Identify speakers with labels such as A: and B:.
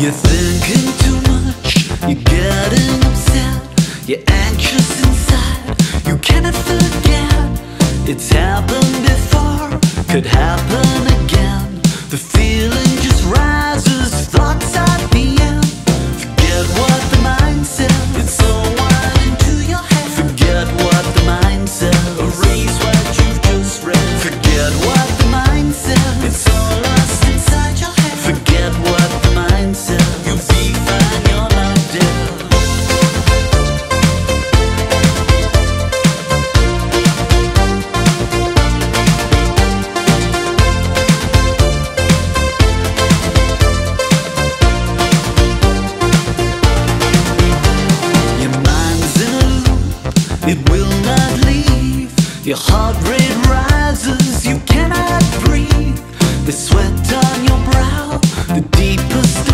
A: You're thinking too much, you're getting upset, you're anxious inside, you cannot forget. It's happened before, could happen Your heart rate rises, you cannot breathe. The sweat on your brow, the deepest